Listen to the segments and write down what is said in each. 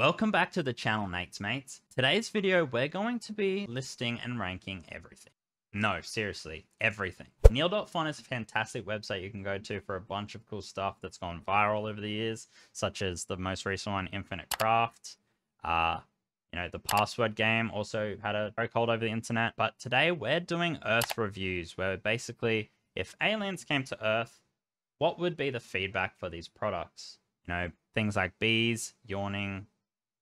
Welcome back to the channel, mates mates. Today's video, we're going to be listing and ranking everything. No, seriously, everything. neal.fun is a fantastic website you can go to for a bunch of cool stuff that's gone viral over the years, such as the most recent one, Infinite Craft. Uh, you know, the password game also had a chokehold over the internet. But today we're doing Earth reviews, where basically, if aliens came to Earth, what would be the feedback for these products? You know, things like bees, yawning,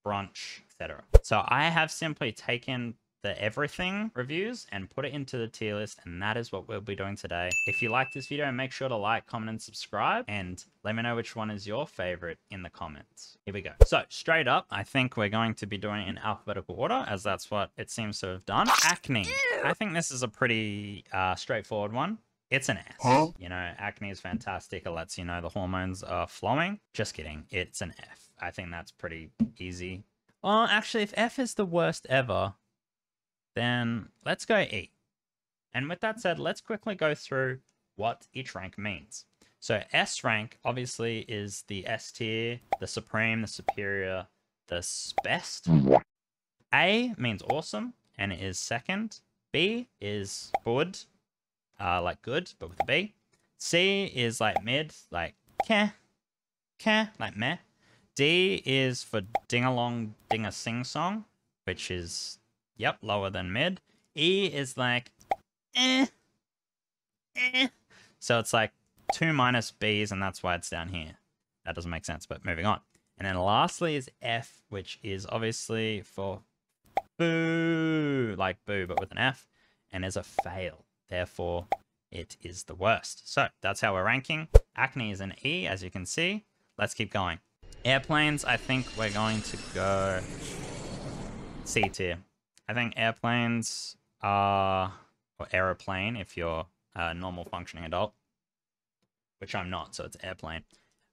brunch, etc. So I have simply taken the everything reviews and put it into the tier list and that is what we'll be doing today. If you like this video, make sure to like, comment and subscribe and let me know which one is your favorite in the comments. Here we go. So straight up, I think we're going to be doing it in alphabetical order as that's what it seems to have done. Acne. I think this is a pretty uh, straightforward one. It's an S. Huh? You know, acne is fantastic. It lets you know the hormones are flowing. Just kidding. It's an F. I think that's pretty easy. Well, actually, if F is the worst ever, then let's go E. And with that said, let's quickly go through what each rank means. So S rank obviously is the S tier, the supreme, the superior, the best. A means awesome and it is second. B is good, uh, like good, but with a B. C is like mid, like keh, keh, like meh. D is for ding along ding a sing song, which is Yep, lower than mid. E is like, eh, eh. So it's like two minus Bs, and that's why it's down here. That doesn't make sense, but moving on. And then lastly is F, which is obviously for boo, like boo, but with an F, and is a fail. Therefore, it is the worst. So that's how we're ranking. Acne is an E, as you can see. Let's keep going. Airplanes, I think we're going to go C tier. I think airplanes are, or aeroplane if you're a normal functioning adult, which I'm not, so it's airplane.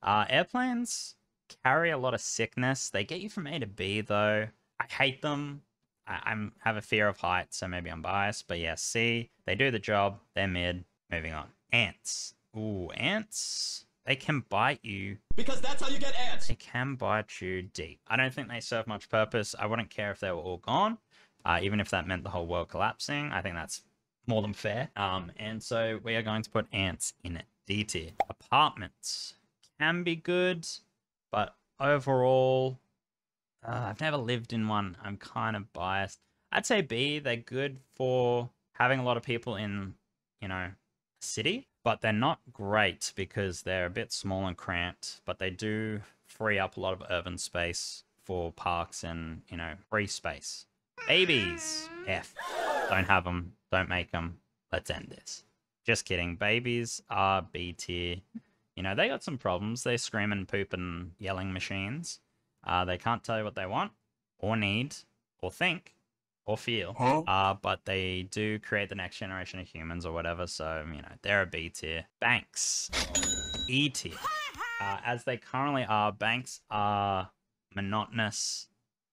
Uh, airplanes carry a lot of sickness. They get you from A to B though. I hate them. I am have a fear of heights, so maybe I'm biased. But yeah, C, they do the job. They're mid. Moving on. Ants. Ooh, ants. They can bite you. Because that's how you get ants. They can bite you deep. I don't think they serve much purpose. I wouldn't care if they were all gone. Uh, even if that meant the whole world collapsing, I think that's more than fair. Um, and so we are going to put ants in D tier. Apartments can be good, but overall, uh, I've never lived in one. I'm kind of biased. I'd say B, they're good for having a lot of people in, you know, a city, but they're not great because they're a bit small and cramped, but they do free up a lot of urban space for parks and, you know, free space. Babies. F. Don't have them. Don't make them. Let's end this. Just kidding. Babies are B tier. You know, they got some problems. They're screaming, pooping, yelling machines. Uh, they can't tell you what they want, or need, or think, or feel. Huh? Uh, but they do create the next generation of humans or whatever. So, you know, they're a B tier. Banks. E tier. Uh, as they currently are, banks are monotonous,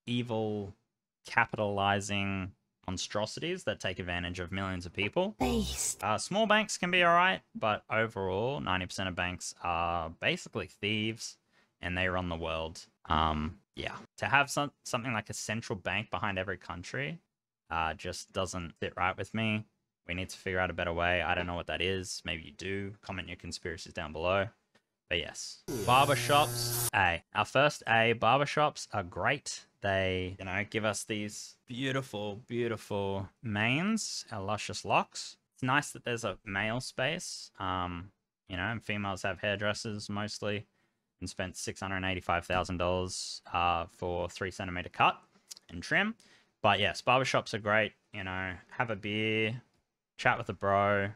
evil, capitalizing monstrosities that take advantage of millions of people. Uh, small banks can be alright, but overall, 90% of banks are basically thieves and they run the world. Um, yeah, to have some, something like a central bank behind every country uh, just doesn't fit right with me. We need to figure out a better way. I don't know what that is. Maybe you do. Comment your conspiracies down below. But yes, barbershops, A. Our first A, barbershops are great. They, you know, give us these beautiful, beautiful manes, our luscious locks. It's nice that there's a male space. Um, you know, and females have hairdressers mostly and spent $685,000 uh, for three centimeter cut and trim. But yes, barbershops are great. You know, have a beer, chat with a bro,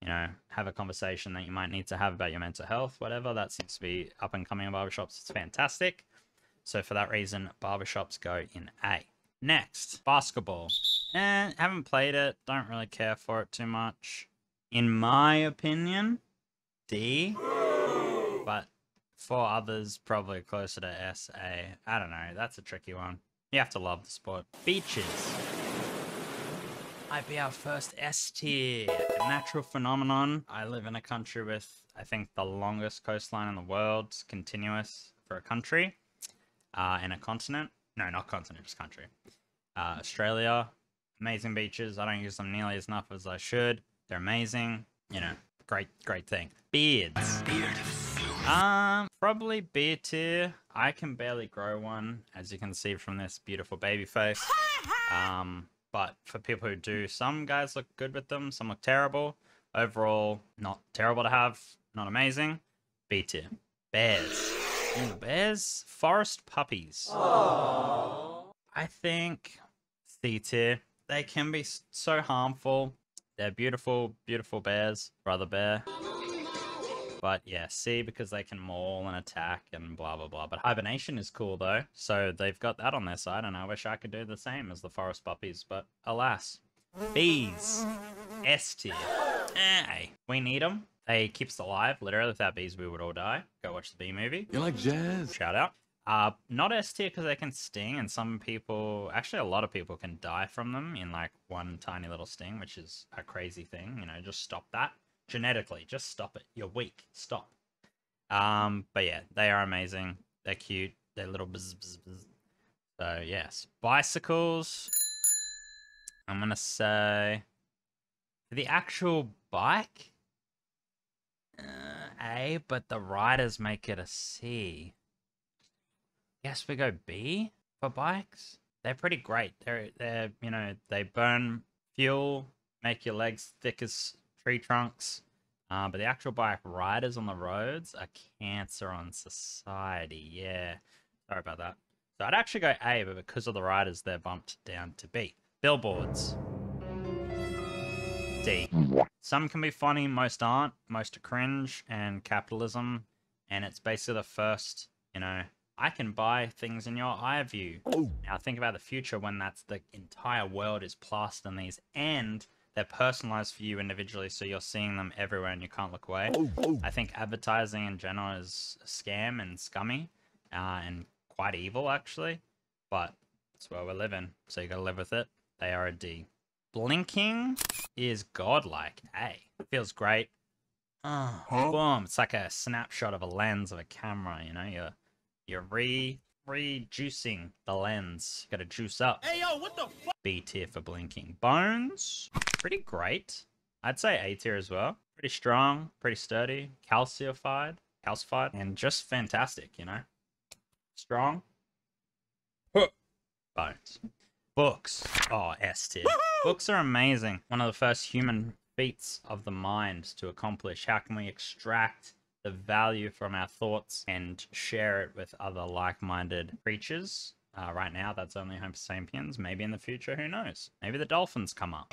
you know, have a conversation that you might need to have about your mental health, whatever. That seems to be up and coming in barbershops. It's fantastic. So for that reason, barbershops go in A. Next, basketball. Eh, haven't played it. Don't really care for it too much. In my opinion, D. But for others, probably closer to SA. I don't know. That's a tricky one. You have to love the sport. Beaches. Might be our first S tier. Natural phenomenon. I live in a country with, I think, the longest coastline in the world. continuous for a country. uh, and a continent. No, not continent, just country. Uh, Australia, amazing beaches. I don't use them nearly as enough as I should. They're amazing. You know, great, great thing. Beards. Um, probably B tier. I can barely grow one, as you can see from this beautiful baby face. Um, but for people who do, some guys look good with them, some look terrible. Overall, not terrible to have, not amazing. B tier. Bears. Ooh, bears? Forest puppies. I think C tier. They can be so harmful. They're beautiful, beautiful bears. Brother bear. But yeah, C because they can maul and attack and blah blah blah. But hibernation is cool though, so they've got that on their side, and I wish I could do the same as the forest puppies, but alas. Bees. S tier. Eh, we need them. They keep us alive. Literally, without bees, we would all die. Go watch the bee movie. You like jazz? Shout out. Uh, not S tier because they can sting, and some people, actually, a lot of people can die from them in like one tiny little sting, which is a crazy thing. You know, just stop that genetically. Just stop it. You're weak. Stop. Um, but yeah, they are amazing. They're cute. They're little bzz, bzz, bzz. So yes, bicycles. I'm gonna say the actual bike, uh, A, but the riders make it a C. Guess we go B for bikes. They're pretty great. They're they're you know they burn fuel, make your legs thick as tree trunks. Uh, but the actual bike riders on the roads are cancer on society. Yeah, sorry about that. So I'd actually go A, but because of the riders, they're bumped down to B. Billboards. D. Some can be funny, most aren't. Most are cringe and capitalism. And it's basically the first, you know, I can buy things in your eye view. Now think about the future when that's the entire world is plastered in these and they're personalized for you individually, so you're seeing them everywhere and you can't look away. I think advertising in general is a scam and scummy, uh, and quite evil actually. But it's where we're living, so you gotta live with it. They are a D. Blinking is godlike. A feels great. Oh, boom! It's like a snapshot of a lens of a camera. You know, you're you're re rejuicing the lens. You gotta juice up. Hey yo, what the fuck? B tier for blinking. Bones, pretty great. I'd say A tier as well. Pretty strong, pretty sturdy, calcified, calcified, and just fantastic, you know? Strong. Bones. Books. Oh, S tier. Books are amazing. One of the first human feats of the mind to accomplish. How can we extract the value from our thoughts and share it with other like-minded creatures? Uh, right now, that's only Homo sapiens. Maybe in the future, who knows? Maybe the dolphins come up.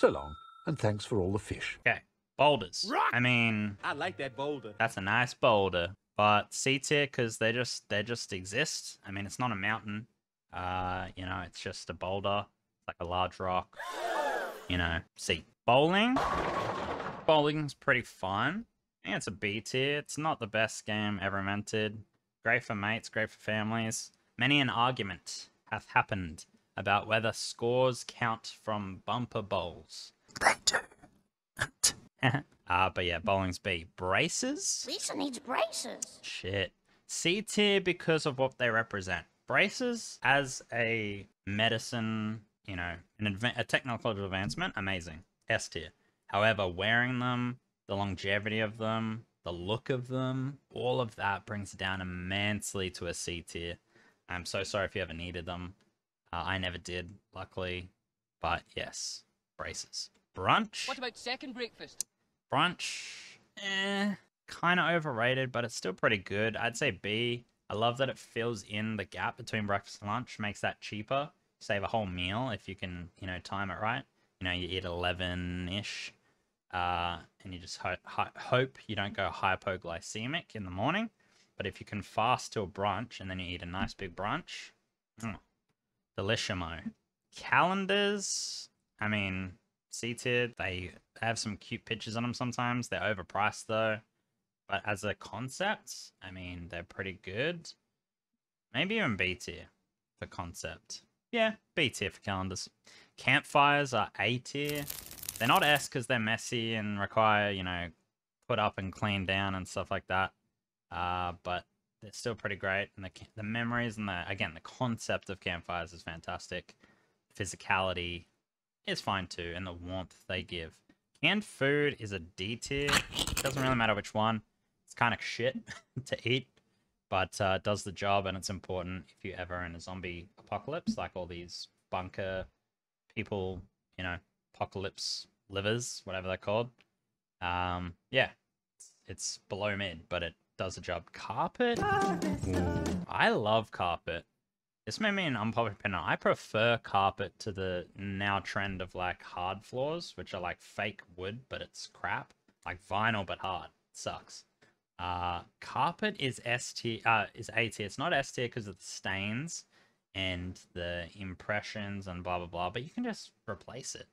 So long, and thanks for all the fish. Okay, boulders. Rock. I mean, I like that boulder. that's a nice boulder, but C tier because they just they just exist. I mean, it's not a mountain. Uh, you know, it's just a boulder, like a large rock. You know, C. Bowling. Bowling's pretty fun. I think it's a B tier. It's not the best game ever invented. Great for mates, great for families. Many an argument hath happened about whether scores count from bumper bowls. They do. uh, but yeah, bowling's B. Braces? Lisa needs braces. Shit. C tier because of what they represent. Braces as a medicine, you know, an adva- a technological advancement, amazing. S tier. However, wearing them, the longevity of them, the look of them, all of that brings it down immensely to a C tier. I'm so sorry if you ever needed them. Uh, I never did, luckily. But yes, braces. Brunch. What about second breakfast? Brunch, eh, kind of overrated, but it's still pretty good. I'd say B. I love that it fills in the gap between breakfast and lunch, makes that cheaper. Save a whole meal if you can, you know, time it right. You know, you eat 11 ish, uh, and you just ho- ho- hope you don't go hypoglycemic in the morning. But if you can fast till brunch and then you eat a nice big brunch, mm, delishimo. Calendars, I mean, C tier, they have some cute pictures on them sometimes. They're overpriced though. But as a concept, I mean, they're pretty good. Maybe even B tier for concept. Yeah, B tier for calendars. Campfires are A tier. They're not S because they're messy and require, you know, put up and clean down and stuff like that. Uh, but they're still pretty great. And the the memories and the again the concept of campfires is fantastic. Physicality is fine too, and the warmth they give. Canned food is a D tier. Doesn't really matter which one. It's kind of shit to eat, but uh, does the job, and it's important if you ever in a zombie apocalypse, like all these bunker people, you know, apocalypse livers, whatever they're called. Um, yeah, it's, it's below mid, but it does the job. Carpet? Ooh, I love carpet. This may be an unpopular opinion. I prefer carpet to the now trend of like hard floors, which are like fake wood, but it's crap. Like vinyl, but hard. sucks. Uh, carpet is S tier, uh, is A tier. It's not S tier because of the stains and the impressions and blah blah blah. But you can just replace it.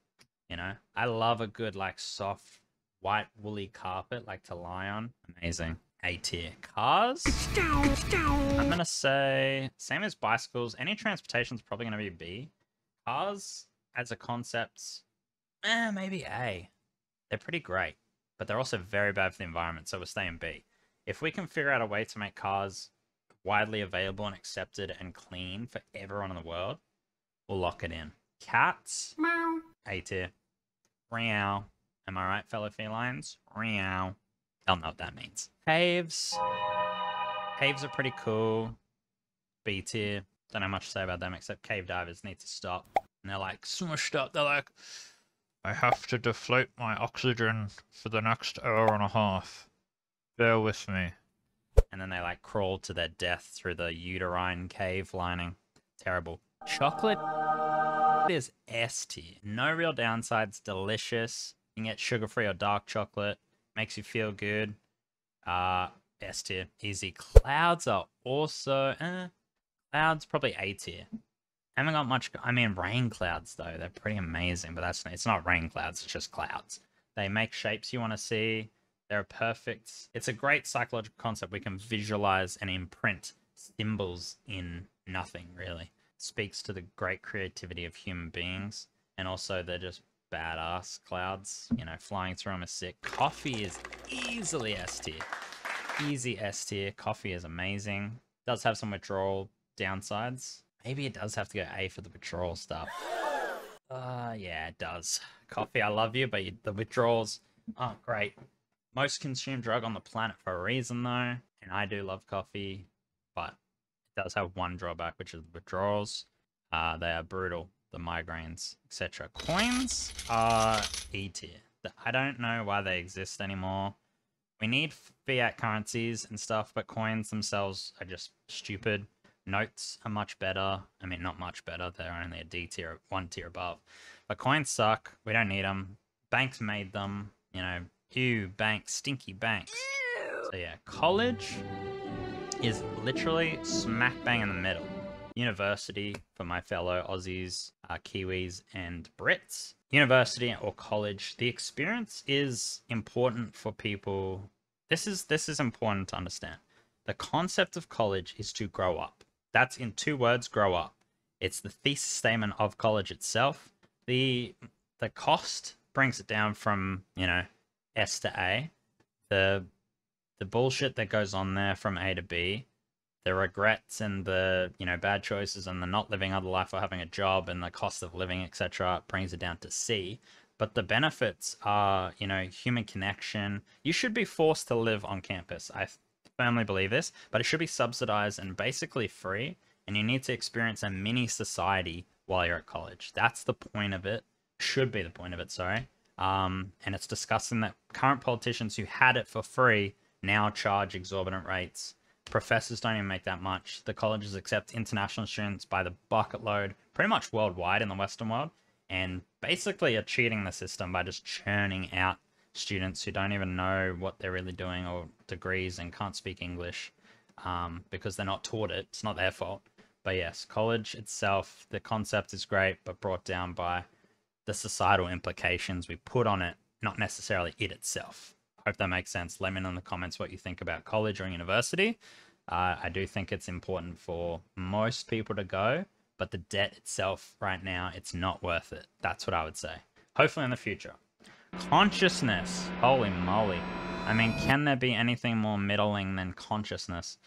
You know, I love a good like soft white woolly carpet like to lie on. Amazing. A tier. Cars? I'm gonna say same as bicycles. Any transportation is probably gonna be B. Cars as a concept, eh, maybe A. They're pretty great, but they're also very bad for the environment, so we're staying B. If we can figure out a way to make cars widely available and accepted and clean for everyone in the world, we'll lock it in. Cats? Meow. A tier. Meow. Am I right, fellow felines? Meow. I don't know what that means. Caves. Caves are pretty cool. B tier. Don't know much to say about them except cave divers need to stop. And they're like smushed up. They're like, I have to deflate my oxygen for the next hour and a half. Bear with me. And then they like crawl to their death through the uterine cave lining. Terrible. Chocolate is S tier. No real downsides. Delicious. You can get sugar free or dark chocolate makes you feel good. Uh, S tier, easy. Clouds are also, eh, clouds probably A tier. Haven't got much. I mean, rain clouds though, they're pretty amazing. But that's it's not rain clouds; it's just clouds. They make shapes you want to see. They're perfect. It's a great psychological concept. We can visualize and imprint symbols in nothing. Really speaks to the great creativity of human beings, and also they're just badass clouds. You know, flying through them is sick. Coffee is easily S tier. Easy S tier. Coffee is amazing. Does have some withdrawal downsides. Maybe it does have to go A for the withdrawal stuff. Uh, yeah, it does. Coffee, I love you, but you, the withdrawals aren't great. Most consumed drug on the planet for a reason, though. And I do love coffee, but it does have one drawback, which is withdrawals. Uh, they are brutal the migraines, etc. Coins are E tier. I don't know why they exist anymore. We need fiat currencies and stuff, but coins themselves are just stupid. Notes are much better. I mean, not much better. They're only a D tier, one tier above. But coins suck. We don't need them. Banks made them. You know, ew, banks, stinky banks. So yeah, college is literally smack bang in the middle university for my fellow Aussies, uh, Kiwis, and Brits. University or college, the experience is important for people. This is this is important to understand. The concept of college is to grow up. That's in two words, grow up. It's the thesis statement of college itself. The the cost brings it down from, you know, S to A. The the bullshit that goes on there from A to B the regrets and the you know bad choices and the not living other life or having a job and the cost of living etc brings it down to c. But the benefits are you know human connection. You should be forced to live on campus. I firmly believe this but it should be subsidized and basically free and you need to experience a mini society while you're at college. That's the point of it should be the point of it sorry. Um, and it's disgusting that current politicians who had it for free now charge exorbitant rates professors don't even make that much. The colleges accept international students by the bucket load, pretty much worldwide in the Western world, and basically are cheating the system by just churning out students who don't even know what they're really doing or degrees and can't speak English um, because they're not taught it. It's not their fault. But yes, college itself, the concept is great, but brought down by the societal implications we put on it, not necessarily it itself. Hope that makes sense. Let me know in the comments what you think about college or university. Uh, I do think it's important for most people to go, but the debt itself right now, it's not worth it. That's what I would say. Hopefully in the future. Consciousness. Holy moly. I mean, can there be anything more middling than consciousness?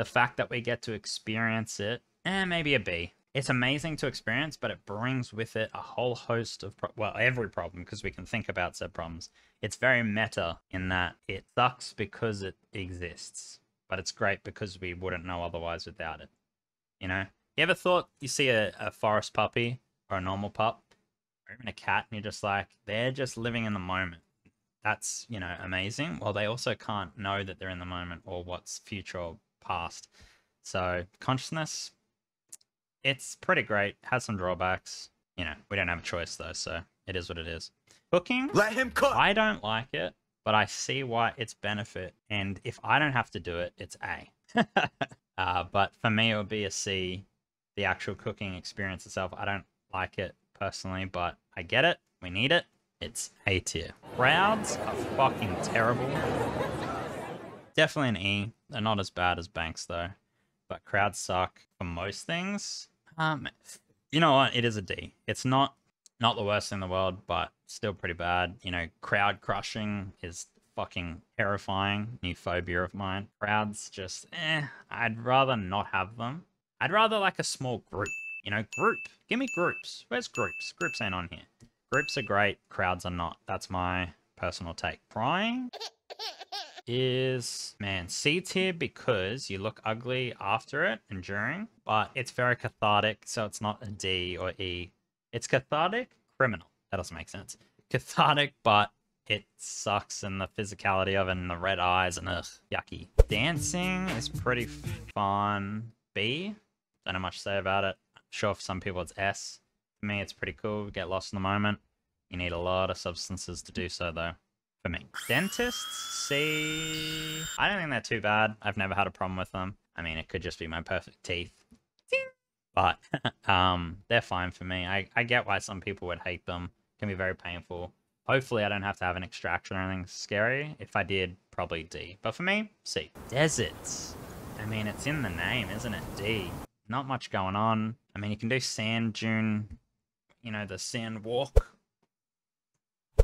the fact that we get to experience it, eh, maybe a B. It's amazing to experience, but it brings with it a whole host of, pro- well, every problem, because we can think about said problems. It's very meta in that it sucks because it exists, but it's great because we wouldn't know otherwise without it. You know? You ever thought you see a, a forest puppy or a normal pup or even a cat and you're just like, they're just living in the moment. That's, you know, amazing. Well, they also can't know that they're in the moment or what's future or past. So, consciousness, it's pretty great. Has some drawbacks. You know, we don't have a choice though, so it is what it is. Cooking, Let him cook. I don't like it, but I see why it's benefit. And if I don't have to do it, it's A. uh, but for me, it would be a C. The actual cooking experience itself, I don't like it personally, but I get it. We need it. It's A tier. Crowds are fucking terrible. Definitely an E. They're not as bad as banks though, but crowds suck for most things. Um, you know what? It is a D. It's not not the worst in the world, but still pretty bad. You know, crowd crushing is fucking terrifying. New phobia of mine. Crowds just eh. I'd rather not have them. I'd rather like a small group. You know, group. Give me groups. Where's groups? Groups ain't on here. Groups are great. Crowds are not. That's my personal take. Crying is man C tier because you look ugly after it and during, but it's very cathartic, so it's not a D or E. It's cathartic, criminal. That doesn't make sense. Cathartic, but it sucks and the physicality of it and the red eyes and ugh, yucky. Dancing is pretty fun. B. Don't know much to say about it. sure for some people it's S. For me, it's pretty cool. Get lost in the moment. You need a lot of substances to do so, though for me. Dentists, see, I don't think they're too bad. I've never had a problem with them. I mean, it could just be my perfect teeth. But um, they're fine for me. I, I get why some people would hate them. It can be very painful. Hopefully, I don't have to have an extraction or anything scary. If I did, probably D. But for me, C. Deserts. I mean, it's in the name, isn't it? D. Not much going on. I mean, you can do sand dune, you know, the sand walk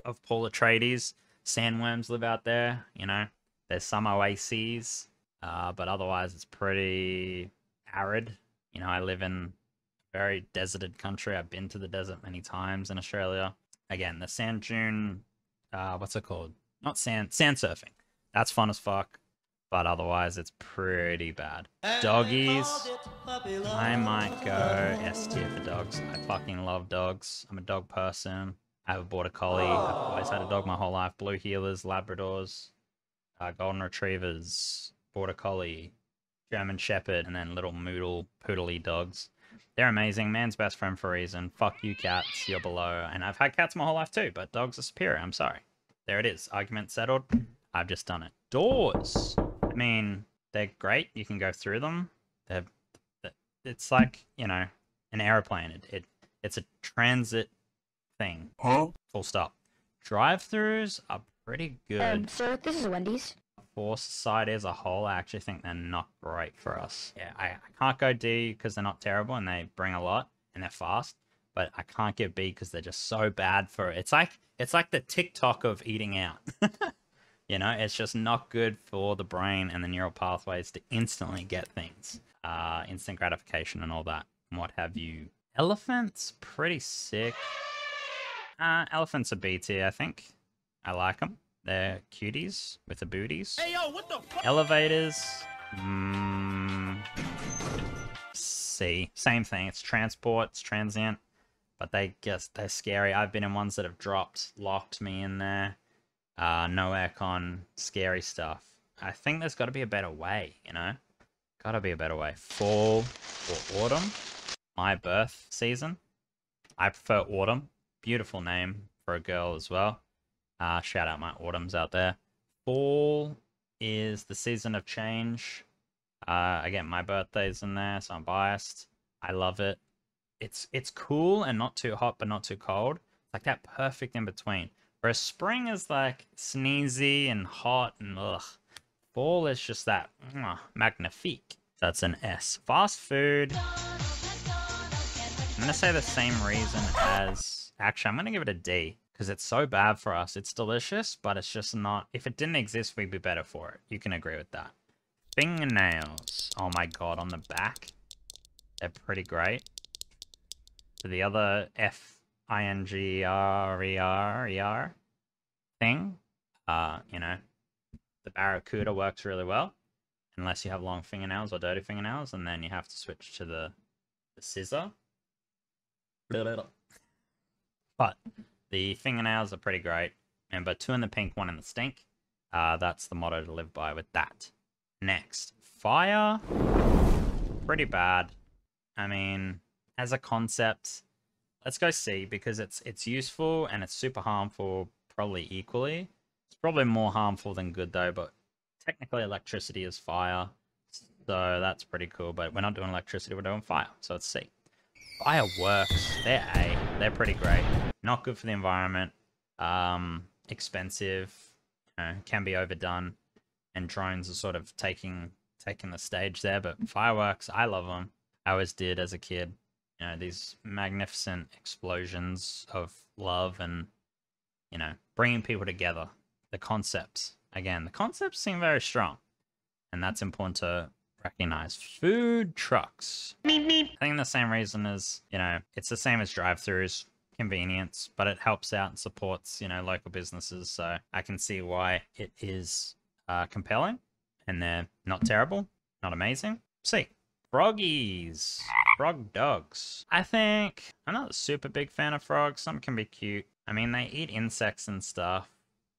of Paul Atreides sandworms live out there. You know, there's some oases, uh, but otherwise it's pretty arid. You know, I live in a very deserted country. I've been to the desert many times in Australia. Again, the sand dune, uh, what's it called? Not sand, sand surfing. That's fun as fuck, but otherwise it's pretty bad. Doggies, I might go S tier for dogs. I fucking love dogs. I'm a dog person. I have a border collie. I've always had a dog my whole life. Blue heelers, Labradors, uh, golden retrievers, border collie, German shepherd, and then little moodle, poodly dogs. They're amazing. Man's best friend for a reason. Fuck you, cats. You're below. And I've had cats my whole life too, but dogs are superior. I'm sorry. There it is. Argument settled. I've just done it. Doors. I mean, they're great. You can go through them. They're, it's like you know, an aeroplane. It, it it's a transit thing. Huh? Full stop. Drive-throughs are pretty good Um, sir, this is Wendy's. for society as a whole. I actually think they're not great for us. Yeah, I, I can't go D because they're not terrible and they bring a lot and they're fast. But I can't give B because they're just so bad for it. It's like it's like the TikTok of eating out. you know, it's just not good for the brain and the neural pathways to instantly get things, uh, instant gratification and all that, and what have you. Elephants, pretty sick. Uh, elephants are B tier, I think. I like them. They're cuties with the booties. Hey yo, what the? Elevators. Mm, C. Same thing. It's transport. It's transient. But they guess they're scary. I've been in ones that have dropped, locked me in there. Uh, no aircon, scary stuff. I think there's got to be a better way. You know, got to be a better way. Fall or autumn. My birth season. I prefer autumn. Beautiful name for a girl as well. Uh, shout out my autumns out there. Fall is the season of change. Uh, again, my birthday's in there, so I'm biased. I love it. It's it's cool and not too hot, but not too cold. It's like that perfect in between. Whereas spring is like sneezy and hot and ugh. Fall is just that mwah, magnifique. That's an S. Fast food. I'm gonna say the same reason as actually I'm gonna give it a D because it's so bad for us. It's delicious, but it's just not. If it didn't exist, we'd be better for it. You can agree with that. Fingernails. Oh my god, on the back. They're pretty great. So the other F I N G R E R E R thing, uh, you know, the Barracuda works really well. Unless you have long fingernails or dirty fingernails, and then you have to switch to the, the scissor. But the fingernails are pretty great. Remember, two in the pink, one in the stink. Uh, that's the motto to live by with that. Next, fire. Pretty bad. I mean, as a concept, let's go see because it's it's useful and it's super harmful probably equally. It's probably more harmful than good though, but technically electricity is fire. So that's pretty cool, but we're not doing electricity, we're doing fire. So let's C. Fireworks, they're A. They're pretty great. Not good for the environment. Um, expensive, you know, can be overdone, and drones are sort of taking taking the stage there. But fireworks, I love them. I always did as a kid. You know, these magnificent explosions of love and you know bringing people together. The concepts again, the concepts seem very strong, and that's important to recognize. Food trucks. I think the same reason is, you know, it's the same as drive-throughs convenience, but it helps out and supports, you know, local businesses. So I can see why it is uh, compelling and they're not terrible, not amazing. See, froggies, frog dogs. I think I'm not a super big fan of frogs. Some can be cute. I mean, they eat insects and stuff,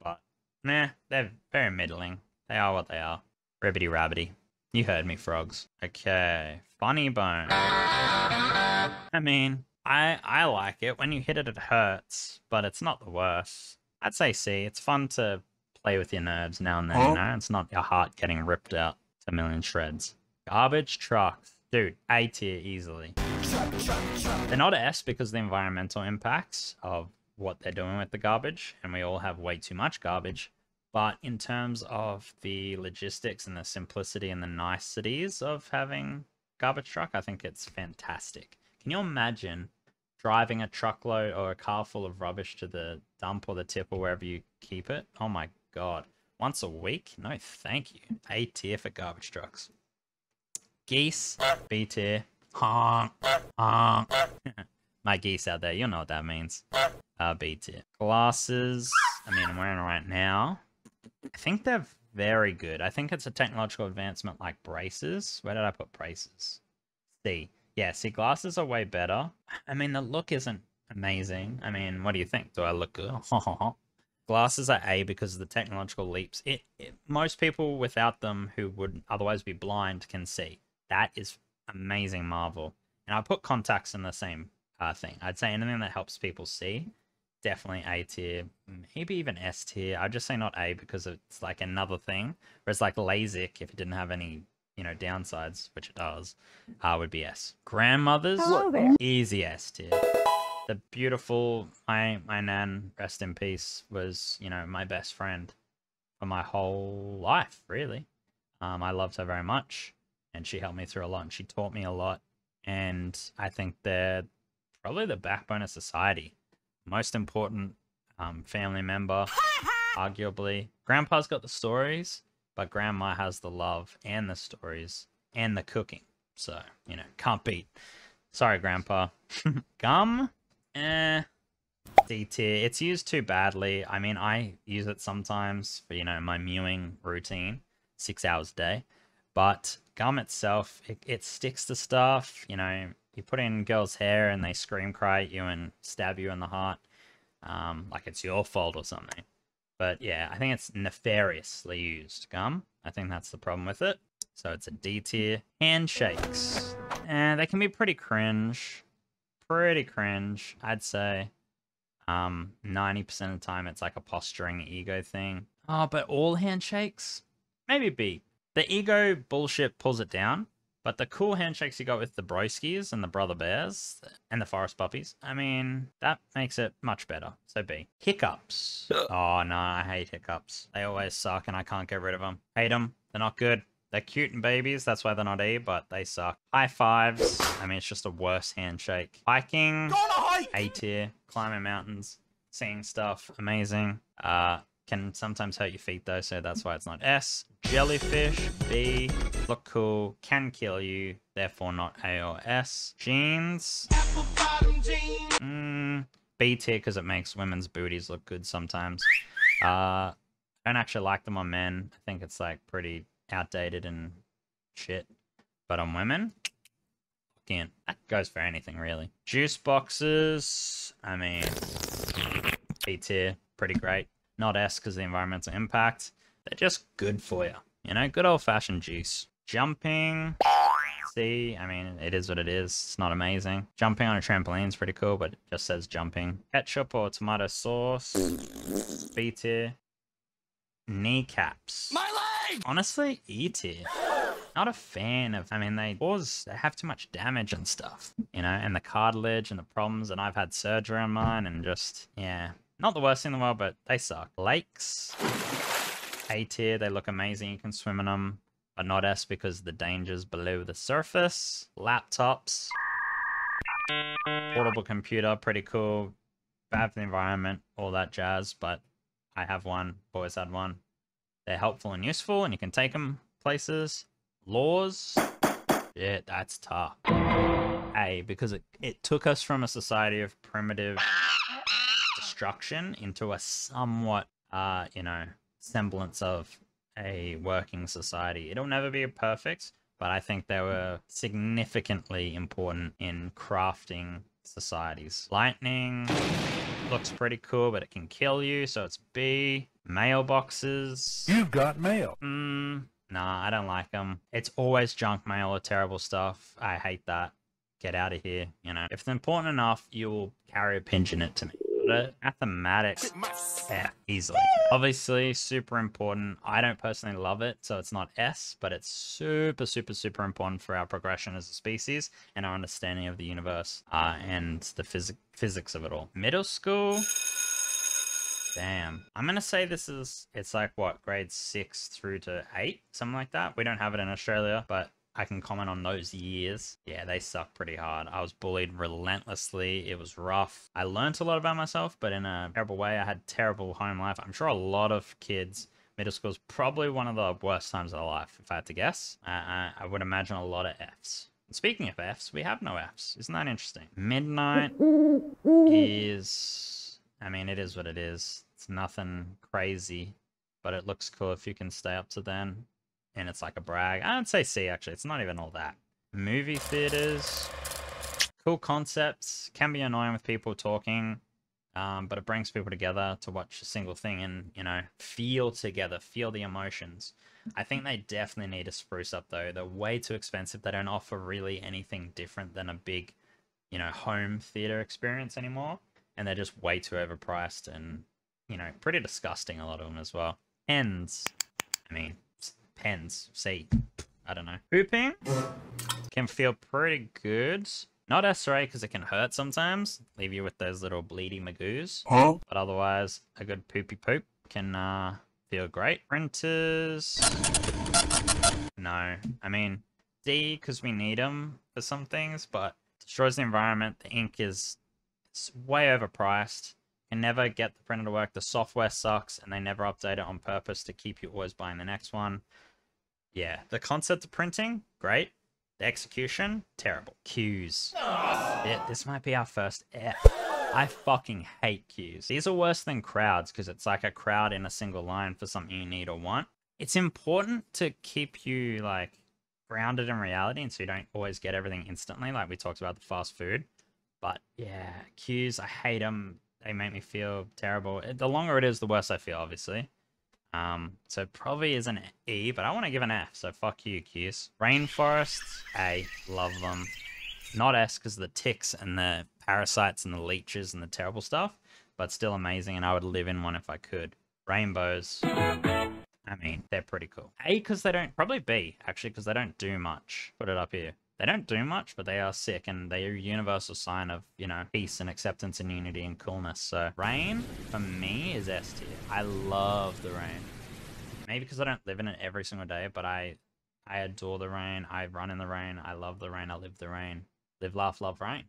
but nah, they're very middling. They are what they are. Ribbity rabbity. You heard me, frogs. Okay, funny bone. I mean, I I like it. When you hit it, it hurts, but it's not the worst. I'd say C. It's fun to play with your nerves now and then. You oh. know, it's not your heart getting ripped out to a million shreds. Garbage trucks, dude. A tier easily. They're not S because of the environmental impacts of what they're doing with the garbage, and we all have way too much garbage. But in terms of the logistics and the simplicity and the niceties of having garbage truck, I think it's fantastic. Can you imagine driving a truckload or a car full of rubbish to the dump or the tip or wherever you keep it? Oh my god. Once a week? No, thank you. A tier for garbage trucks. Geese, B tier. Honk, honk. my geese out there, you'll know what that means. Uh, B tier. Glasses. I mean, I'm wearing right now. I think they're very good. I think it's a technological advancement like braces. Where did I put braces? C. Yeah, see, glasses are way better. I mean, the look isn't amazing. I mean, what do you think? Do I look good? glasses are A because of the technological leaps. It, it, most people without them who would otherwise be blind can see. That is amazing marvel. And I put contacts in the same uh, thing. I'd say anything that helps people see, definitely A tier, maybe even S tier. I'd just say not A because it's like another thing. Whereas like LASIK, if it didn't have any you know, downsides, which it does, uh, would be S. Grandmothers, easy S tier. The beautiful, my, my nan, rest in peace, was, you know, my best friend for my whole life, really. Um, I loved her very much, and she helped me through a lot, and she taught me a lot. And I think they're probably the backbone of society. Most important um, family member, arguably. Grandpa's got the stories, but grandma has the love and the stories and the cooking. So, you know, can't beat. Sorry, grandpa. Gum? Eh. D tier. It's used too badly. I mean, I use it sometimes for, you know, my mewing routine, six hours a day. But gum itself, it, it sticks to stuff. You know, you put in girls' hair and they scream cry at you and stab you in the heart. Um, like it's your fault or something. But yeah, I think it's nefariously used gum. I think that's the problem with it. So it's a D tier. Handshakes. And they can be pretty cringe. Pretty cringe, I'd say. Um, 90% of the time it's like a posturing ego thing. Oh, but all handshakes? Maybe B. The ego bullshit pulls it down. But the cool handshakes you got with the broskies and the brother bears and the forest puppies, I mean, that makes it much better. So B. Hiccups. Oh, no, I hate hiccups. They always suck and I can't get rid of them. Hate them. They're not good. They're cute and babies, that's why they're not E, but they suck. High fives. I mean, it's just a worse handshake. Hiking. A tier. Climbing mountains. Seeing stuff. Amazing. Uh, Can sometimes hurt your feet though, so that's why it's not S. Jellyfish, B. Look cool, can kill you, therefore not A or S. Jeans. Mm, B tier because it makes women's booties look good sometimes. Uh, I don't actually like them on men. I think it's like pretty outdated and shit. But on women, again, that goes for anything really. Juice boxes, I mean, B tier, pretty great. Not S because the environmental impact. They're just good for you. You know, good old fashioned juice. Jumping. C, I mean, it is what it is. It's not amazing. Jumping on a trampoline is pretty cool, but it just says jumping. Ketchup or tomato sauce. B tier. Kneecaps. My leg! Honestly, E tier. Not a fan of, I mean, they cause, they have too much damage and stuff, you know, and the cartilage and the problems, and I've had surgery on mine, and just, yeah, not the worst in the world, but they suck. Lakes, A tier, they look amazing, you can swim in them, but not S because the dangers below the surface. Laptops, portable computer, pretty cool, bad for the environment, all that jazz, but I have one, always had one. They're helpful and useful, and you can take them places. Laws, yeah, that's tough. A, because it, it took us from a society of primitive destruction into a somewhat, uh, you know, semblance of a working society. It'll never be perfect, but I think they were significantly important in crafting societies. Lightning looks pretty cool, but it can kill you, so it's B. Mailboxes. You've got mail. Mm, nah, I don't like them. It's always junk mail or terrible stuff. I hate that. Get out of here. You know, if it's important enough, you will carry a pinch in it to me. But mathematics, yeah, easily. Obviously, super important. I don't personally love it, so it's not S, but it's super, super, super important for our progression as a species and our understanding of the universe uh, and the phys- physics of it all. Middle school. Damn. I'm going to say this is, it's like what, grade six through to eight? Something like that. We don't have it in Australia, but I can comment on those years. Yeah, they suck pretty hard. I was bullied relentlessly. It was rough. I learned a lot about myself, but in a terrible way. I had terrible home life. I'm sure a lot of kids, middle school is probably one of the worst times of their life, if I had to guess. Uh, I, I would imagine a lot of Fs. And speaking of Fs, we have no Fs. Isn't that interesting? Midnight is, I mean, it is what it is. It's nothing crazy, but it looks cool if you can stay up to then. And it's like a brag. I would say C, actually. It's not even all that. Movie theaters. Cool concepts. Can be annoying with people talking. Um, but it brings people together to watch a single thing and, you know, feel together, feel the emotions. I think they definitely need to spruce up, though. They're way too expensive. They don't offer really anything different than a big, you know, home theater experience anymore. And they're just way too overpriced and, you know, pretty disgusting, a lot of them as well. Pens. I mean, pens. C. I don't know. Hooping can feel pretty good. Not SRA because it can hurt sometimes, leave you with those little bleedy magoos. Huh? But otherwise, a good poopy poop can uh, feel great. Printers. No. I mean, D because we need them for some things, but destroys the environment. The ink is it's way overpriced. Can never get the printer to work. The software sucks, and they never update it on purpose to keep you always buying the next one. Yeah, the concept of printing, great. The execution, terrible. Queues. Yeah, this might be our first F. I fucking hate queues. These are worse than crowds because it's like a crowd in a single line for something you need or want. It's important to keep you like grounded in reality and so you don't always get everything instantly like we talked about the fast food. But yeah, queues, I hate them. They make me feel terrible. The longer it is, the worse I feel, obviously. Um, so probably is an E, but I want to give an F, so fuck you, queues. Rainforests, A, love them. Not S because of the ticks and the parasites and the leeches and the terrible stuff, but still amazing, and I would live in one if I could. Rainbows, I mean, they're pretty cool. A because they don't, probably B, actually, because they don't do much. Put it up here. They don't do much, but they are sick, and they are a universal sign of, you know, peace and acceptance and unity and coolness. So, rain, for me, is S tier. I love the rain. Maybe because I don't live in it every single day, but I I adore the rain. I run in the rain. I love the rain. I live the rain. Live, laugh, love rain.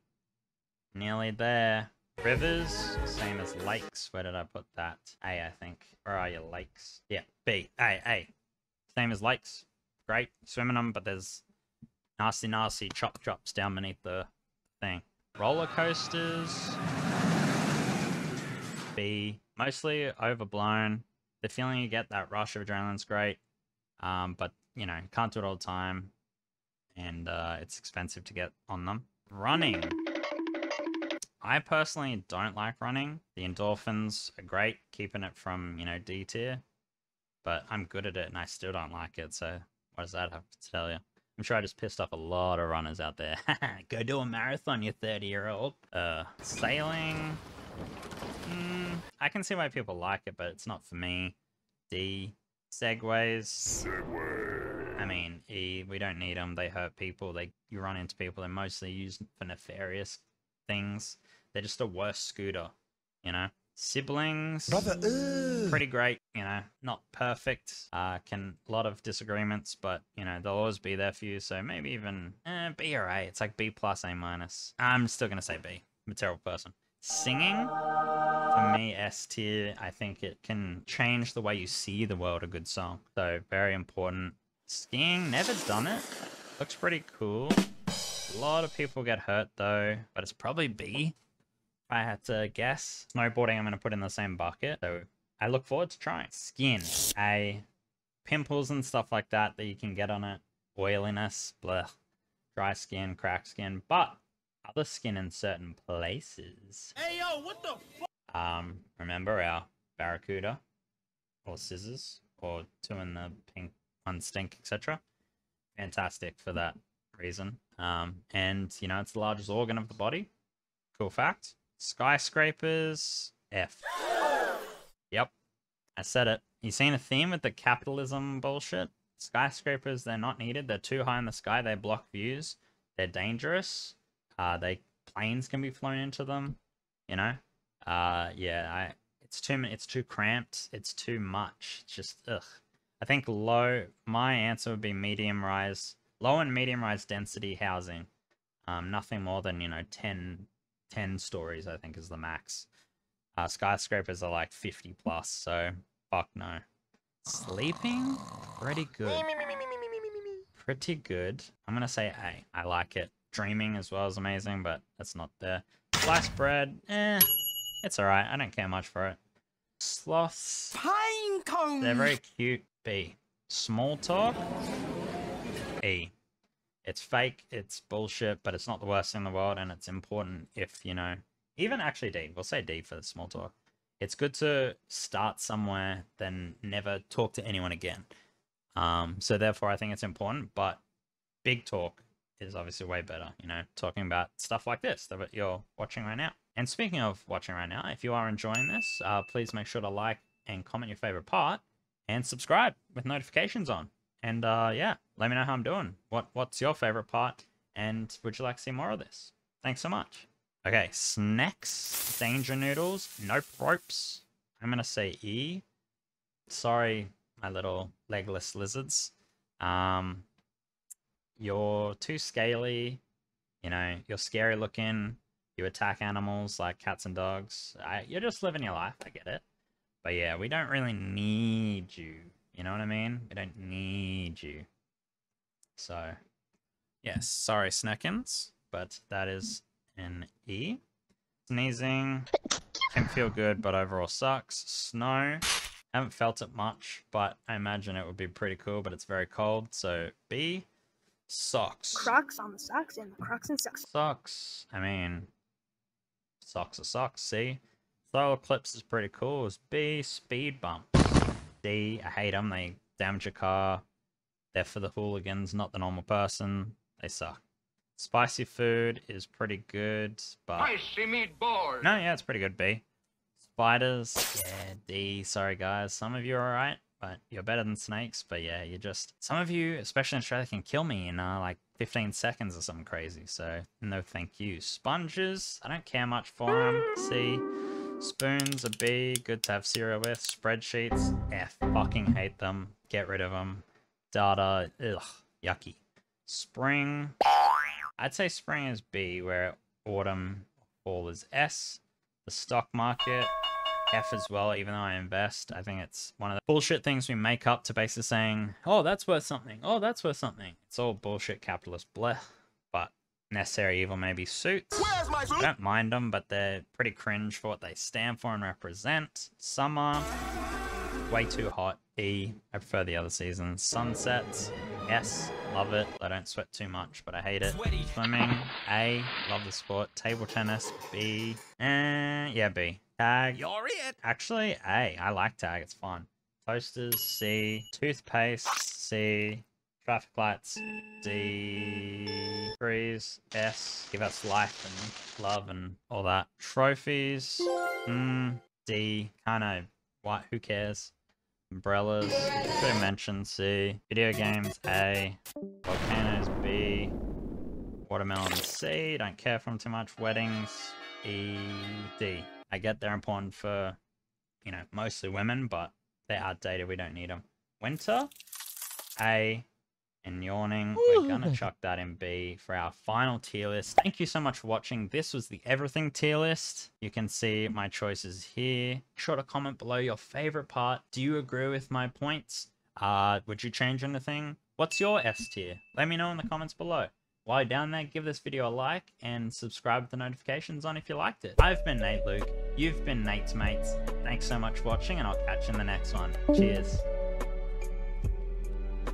Nearly there. Rivers, same as lakes. Where did I put that? A, I think. Where are your lakes? Yeah, B. A, A. Same as lakes. Great. Swimming them, but there's nasty, nasty chop chops down beneath the thing. Roller coasters. B. Mostly overblown. The feeling you get, that rush of adrenaline's great. Um, but, you know, can't do it all the time. And uh, it's expensive to get on them. Running. I personally don't like running. The endorphins are great, keeping it from, you know, D tier. But I'm good at it and I still don't like it, so what does that have to tell you? I'm sure I just pissed off a lot of runners out there. Go do a marathon, you 30 year old. Uh, sailing. Mm, I can see why people like it, but it's not for me. D. Segways. Segway. I mean, E. We don't need them. They hurt people. They you run into people. They're mostly used for nefarious things. They're just a worse scooter, you know. Siblings, Brother, pretty great, you know. Not perfect. Uh, can a lot of disagreements, but you know they'll always be there for you. So maybe even eh, B or A. It's like B plus, A minus. I'm still gonna say B. I'm a terrible person. Singing, for me, S tier. I think it can change the way you see the world. A good song, so very important. Skiing, never done it. Looks pretty cool. A lot of people get hurt though, but it's probably B. If I had to guess. Snowboarding, I'm going to put in the same bucket. So I look forward to trying. Skin, A. Pimples and stuff like that that you can get on it. Oiliness, bleh. Dry skin, cracked skin, but other skin in certain places. Hey yo, what the Um, remember our barracuda, or scissors, or two in the pink, one stink, etc. Fantastic for that reason. Um, and you know it's the largest organ of the body. Cool fact. Skyscrapers, F. Yep, I said it. You seen a theme with the capitalism bullshit? Skyscrapers, they're not needed. They're too high in the sky. They block views. They're dangerous. Uh, they planes can be flown into them. You know. Uh, yeah. I. It's too. It's too cramped. It's too much. It's just ugh. I think low. My answer would be medium rise, low and medium rise density housing. Um, nothing more than you know 10, 10 stories. I think is the max. Uh, skyscrapers are like 50 plus, so fuck no. Sleeping? Pretty good. Pretty good. I'm gonna say A. I like it. Dreaming as well is amazing, but that's not there. Sliced bread, eh. It's alright. I don't care much for it. Sloths. Pine cones. They're very cute. B. Small talk. E. It's fake, it's bullshit, but it's not the worst thing in the world, and it's important if, you know, even actually D. We'll say D for the small talk. It's good to start somewhere, then never talk to anyone again. Um, so therefore, I think it's important, but big talk is obviously way better, you know, talking about stuff like this that you're watching right now. And speaking of watching right now, if you are enjoying this, uh, please make sure to like and comment your favorite part and subscribe with notifications on. And uh, yeah, let me know how I'm doing. What What's your favorite part? And would you like to see more of this? Thanks so much. Okay, snacks, danger noodles, nope ropes. I'm gonna say E. Sorry, my little legless lizards. Um, you're too scaly. You know, you're scary looking. You attack animals like cats and dogs. I, you're just living your life. I get it. But yeah, we don't really need you. You know what I mean? We don't need you. So, yes, sorry, Sneckins, but that is an E. Sneezing can feel good, but overall sucks. Snow, haven't felt it much, but I imagine it would be pretty cool, but it's very cold. So, B. Socks. Crocs on the socks and the Crocs and socks. Socks. I mean, socks are socks. C. Solar Eclipse is pretty cool. Is B. Speed bump. D. I hate them. They damage your car. They're for the hooligans, not the normal person. They suck. Spicy food is pretty good, but Spicy meatballs. no, yeah, it's pretty good. B. Spiders, yeah, D. Sorry, guys. Some of you are alright, but you're better than snakes. But yeah, you're just. Some of you, especially in Australia, can kill me in uh, like 15 seconds or something crazy. So no, thank you. Sponges, I don't care much for them. C. Spoons are B. Good to have cereal with. Spreadsheets, F. Fucking hate them. Get rid of them. Data, ugh, yucky. Spring, I'd say spring is B, where autumn, fall is S. The stock market, F as well, even though I invest. I think it's one of the bullshit things we make up to basically saying, oh, that's worth something. Oh, that's worth something. It's all bullshit capitalist bleh. But necessary evil maybe suits. Where's my I don't mind them, but they're pretty cringe for what they stand for and represent. Summer, way too hot. E, I prefer the other seasons. Sunsets, S, love it. I don't sweat too much, but I hate it. Sweaty. Swimming, A, love the sport. Table tennis, B, eh, yeah, B. Tag, You're it. actually A, I like tag, it's fun. Toasters, C, toothpaste, C, traffic lights, D, freeze, S, give us life and love and all that. Trophies, mm, D, kind of, what, who cares? Umbrellas, have C. Video games, A. Volcanoes, B. Watermelon, C. Don't care for them too much. Weddings, E. D. I get they're important for, you know, mostly women, but they're outdated. We don't need them. Winter, A. And yawning, we're gonna chuck that in B for our final tier list. Thank you so much for watching. This was the everything tier list. You can see my choices here. Be sure to comment below your favorite part. Do you agree with my points? Uh, would you change anything? What's your S tier? Let me know in the comments below. While you're down there, give this video a like and subscribe with the notifications on if you liked it. I've been Nate Luke. You've been Nate's Mates. Thanks so much for watching and I'll catch you in the next one. Cheers.